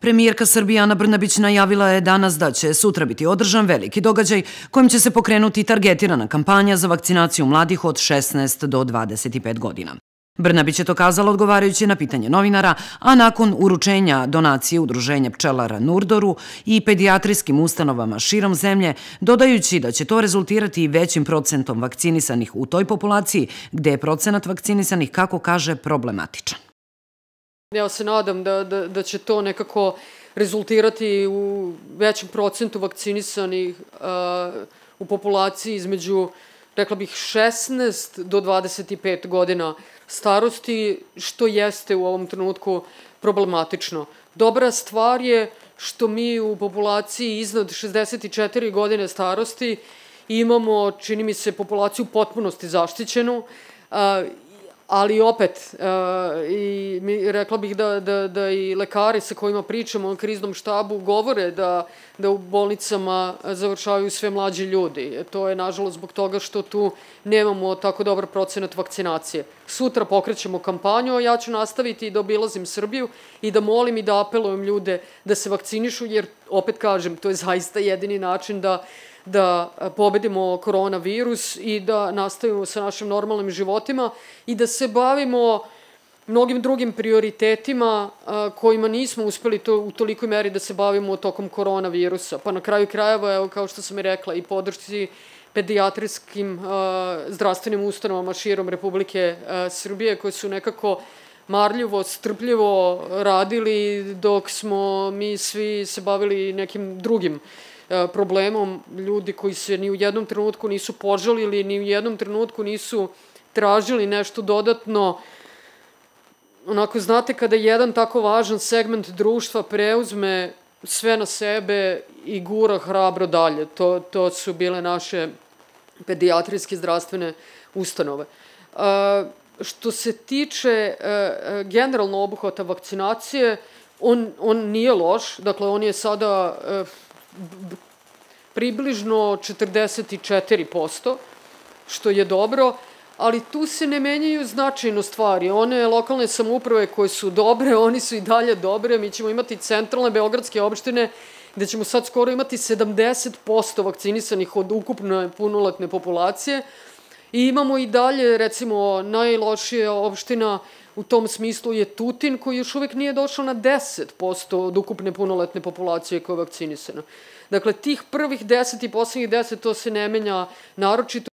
Premijerka Srbije Ana Brnabić najavila je danas da će sutra biti održan veliki događaj kojim će se pokrenuti targetirana kampanja za vakcinaciju mladih od 16 do 25 godina. Brnabić je to kazala odgovarajući na pitanje novinara, a nakon uručenja donacije Udruženja pčelara Nurdoru i pedijatrijskim ustanovama širom zemlje, dodajući da će to rezultirati većim procentom vakcinisanih u toj populaciji, gde je procenat vakcinisanih, kako kaže, problematičan. Ja se nadam da, da, da će to nekako rezultirati u većem procentu vakcinisanih uh, u populaciji između, rekla bih, 16 do 25 godina starosti, što jeste u ovom trenutku problematično. Dobra stvar je što mi u populaciji iznad 64 godine starosti imamo, čini mi se, populaciju potpunosti zaštićenu ali opet, uh, i mi, rekla bih da, da, da i lekari sa kojima pričamo o kriznom štabu govore da, da u bolnicama završavaju sve mlađi ljudi. To je nažalost zbog toga što tu nemamo tako dobar procenat vakcinacije. Sutra pokrećemo kampanju, a ja ću nastaviti da obilazim Srbiju i da molim i da apelujem ljude da se vakcinišu, jer opet kažem, to je zaista jedini način da da pobedimo koronavirus i da nastavimo sa našim normalnim životima i da se bavimo mnogim drugim prioritetima kojima nismo uspeli to u tolikoj meri da se bavimo tokom koronavirusa. Pa na kraju krajeva, evo, kao što sam i rekla, i podršci pedijatrijskim zdravstvenim ustanovama širom Republike Srbije koje su nekako marljivo, strpljivo radili dok smo mi svi se bavili nekim drugim E, problemom ljudi koji se ni u jednom trenutku nisu požalili, ni u jednom trenutku nisu tražili nešto dodatno. Onako, znate, kada jedan tako važan segment društva preuzme sve na sebe i gura hrabro dalje. To, to su bile naše pedijatrijske zdravstvene ustanove. Uh, što se tiče uh, generalno obuhvata vakcinacije, on, on nije loš, dakle on je sada uh, približno 44%, što je dobro, ali tu se ne menjaju značajno stvari. One lokalne samouprave koje su dobre, oni su i dalje dobre. Mi ćemo imati centralne beogradske opštine gde ćemo sad skoro imati 70% vakcinisanih od ukupne punoletne populacije. I imamo i dalje, recimo, najlošija opština u tom smislu je Tutin, koji još uvek nije došao na 10% od ukupne punoletne populacije koja je vakcinisana. Dakle, tih prvih 10 i poslednjih 10 to se ne menja naročito